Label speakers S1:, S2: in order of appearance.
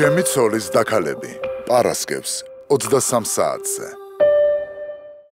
S1: ჩემი ცოლის დაქალები პარასკევს odda sam sadce.